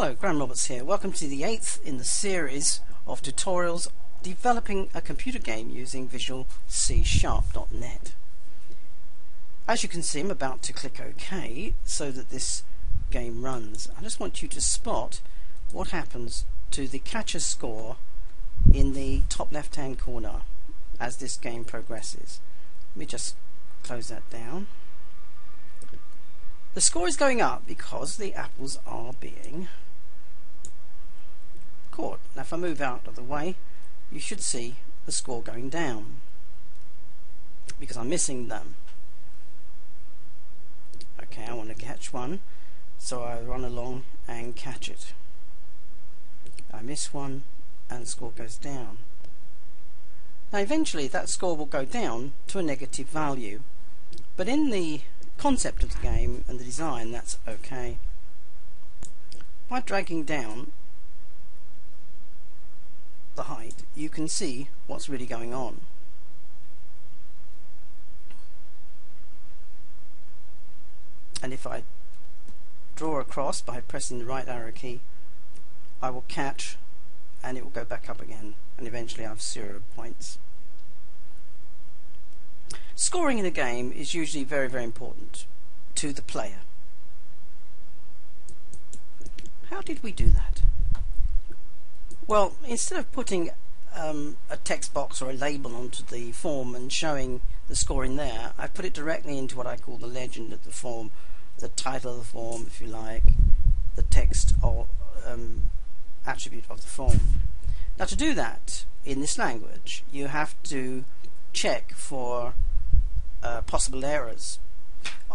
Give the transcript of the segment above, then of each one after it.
Hello, Graham Roberts here. Welcome to the eighth in the series of tutorials developing a computer game using Visual C Sharp.net. As you can see, I'm about to click OK so that this game runs. I just want you to spot what happens to the catcher score in the top left hand corner as this game progresses. Let me just close that down. The score is going up because the apples are being caught. Now if I move out of the way you should see the score going down because I'm missing them. Okay, I want to catch one so I run along and catch it. I miss one and the score goes down. Now eventually that score will go down to a negative value but in the concept of the game and the design that's okay. By dragging down the height you can see what's really going on. And if I draw across by pressing the right arrow key I will catch and it will go back up again and eventually I have zero points. Scoring in a game is usually very very important to the player. How did we do that? Well, instead of putting um, a text box or a label onto the form and showing the score in there, I put it directly into what I call the legend of the form, the title of the form, if you like, the text or um, attribute of the form. Now to do that in this language you have to check for uh, possible errors.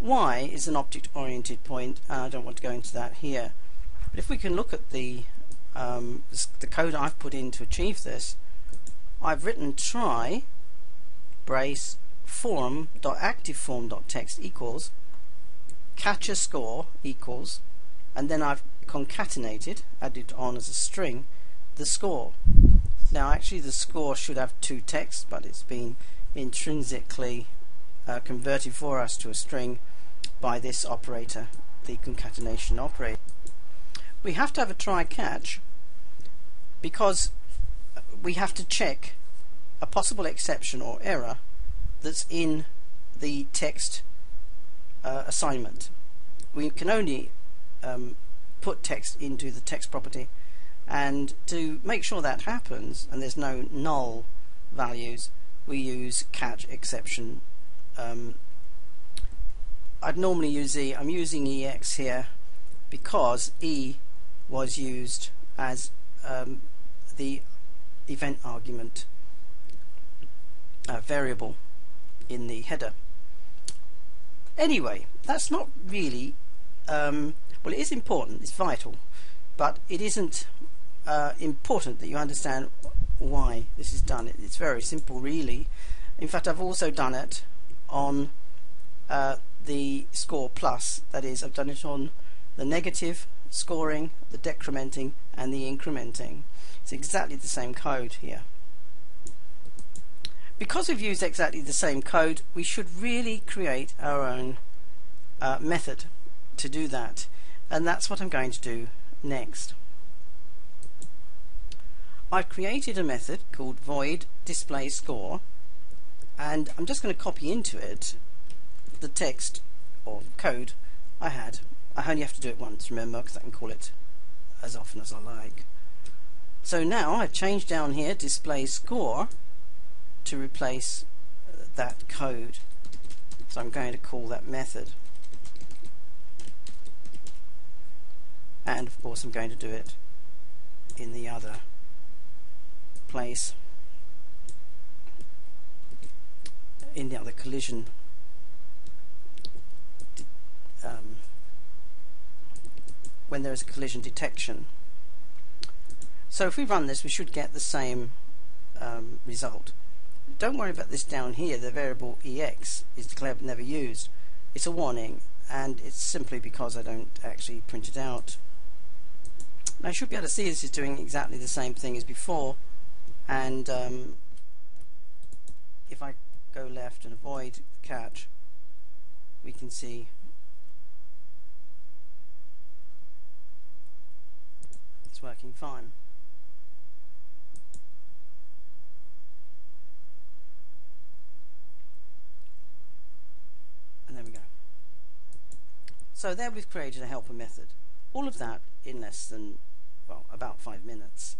Y is an object oriented point and I don't want to go into that here. But if we can look at the um, the code I've put in to achieve this, I've written try brace form.activeform.text equals catcher score equals and then I've concatenated, added on as a string, the score. Now actually the score should have two texts but it's been intrinsically uh, converted for us to a string by this operator, the concatenation operator. We have to have a try catch because we have to check a possible exception or error that's in the text uh, assignment. We can only um, put text into the text property. And to make sure that happens and there's no null values we use catch exception. Um, I'd normally use E. I'm using EX here because E was used as um, the event argument uh, variable in the header anyway that's not really um, well, it is important, it's vital, but it isn't uh, important that you understand why this is done. It's very simple, really. In fact, I've also done it on uh, the score plus, that is, I've done it on the negative scoring, the decrementing, and the incrementing. It's exactly the same code here. Because we've used exactly the same code, we should really create our own uh, method to do that and that's what I'm going to do next. I've created a method called void display score and I'm just going to copy into it the text or code I had. I only have to do it once remember because I can call it as often as I like. So now I've changed down here display score to replace that code. So I'm going to call that method. and of course I'm going to do it in the other place in the other collision um, when there is a collision detection. So if we run this we should get the same um, result. Don't worry about this down here. The variable ex is declared but never used. It's a warning and it's simply because I don't actually print it out. Now you should be able to see this is doing exactly the same thing as before and um, if I go left and avoid catch we can see it's working fine. And there we go. So there we've created a helper method. All of that in less than, well, about five minutes.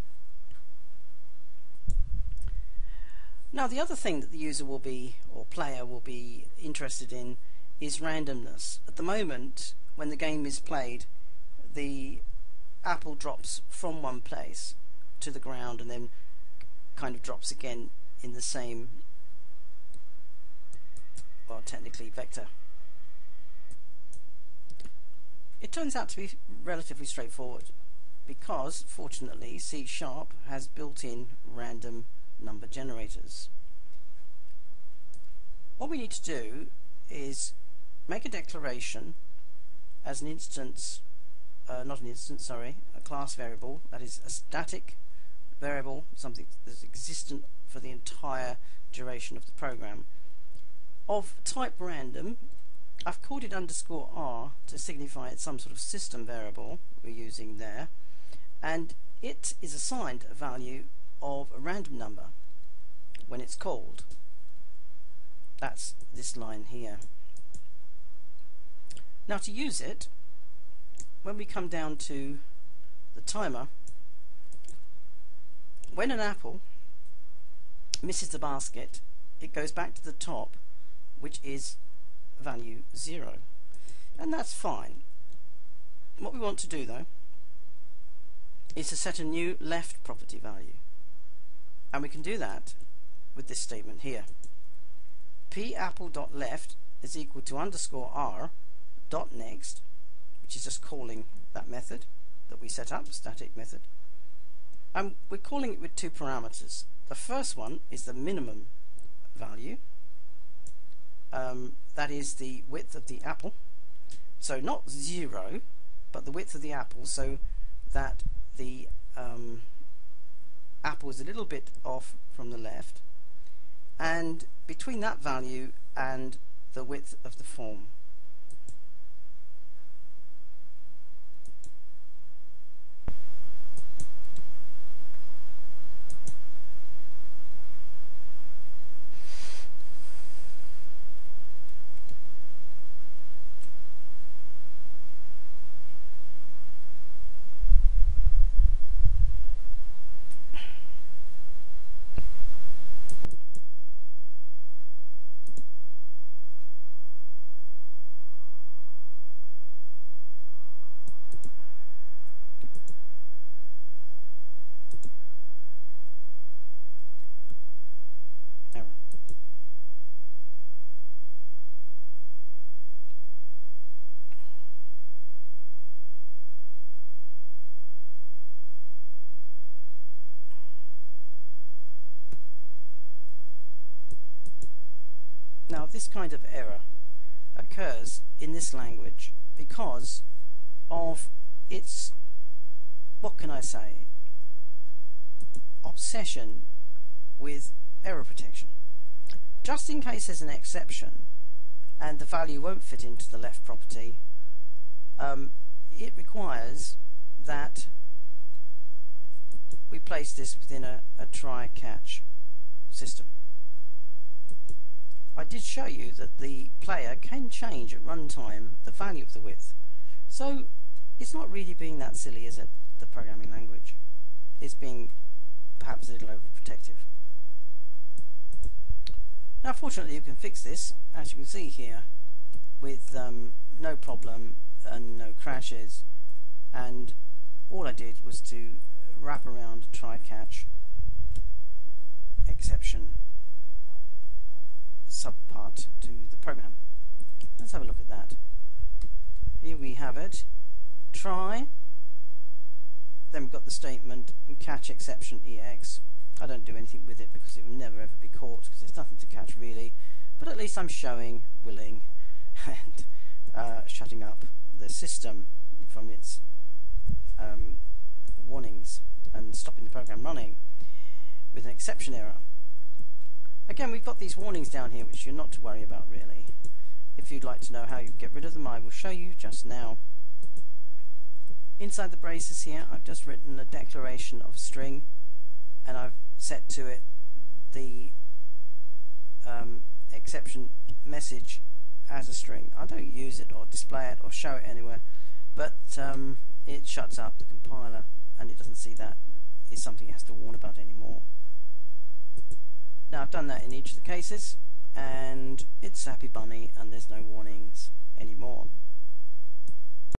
Now the other thing that the user will be, or player will be interested in is randomness. At the moment, when the game is played, the apple drops from one place to the ground and then kind of drops again in the same, well technically vector. It turns out to be relatively straightforward because, fortunately, C Sharp has built-in random number generators. What we need to do is make a declaration as an instance, uh, not an instance, sorry, a class variable, that is a static variable, something that's existent for the entire duration of the program, of type random. I've called it underscore r to signify it's some sort of system variable we're using there, and it is assigned a value of a random number when it's called. That's this line here. Now to use it, when we come down to the timer, when an apple misses the basket, it goes back to the top, which is value 0. And that's fine. What we want to do though is to set a new left property value. And we can do that with this statement here. papple.left is equal to underscore r dot next, which is just calling that method that we set up, static method. And we're calling it with two parameters. The first one is the minimum value. Um, that is the width of the apple. So not zero, but the width of the apple so that the um, apple is a little bit off from the left and between that value and the width of the form Now this kind of error occurs in this language because of its, what can I say, obsession with error protection. Just in case there's an exception and the value won't fit into the left property, um, it requires that we place this within a, a try-catch system. I did show you that the player can change at runtime the value of the width. So it's not really being that silly, is it, the programming language? It's being perhaps a little overprotective. Now fortunately you can fix this, as you can see here, with um, no problem and no crashes and all I did was to wrap around try catch exception subpart to the program. Let's have a look at that. Here we have it. Try. Then we've got the statement catch exception EX. I don't do anything with it because it will never ever be caught because there's nothing to catch really. But at least I'm showing, willing, and uh, shutting up the system from its um, warnings and stopping the program running with an exception error. Again, we've got these warnings down here which you're not to worry about really. If you'd like to know how you can get rid of them, I will show you just now. Inside the braces here, I've just written a declaration of a string, and I've set to it the um, exception message as a string. I don't use it or display it or show it anywhere, but um, it shuts up the compiler and it doesn't see that is something it has to warn about anymore. Now I've done that in each of the cases and it's Happy Bunny and there's no warnings anymore.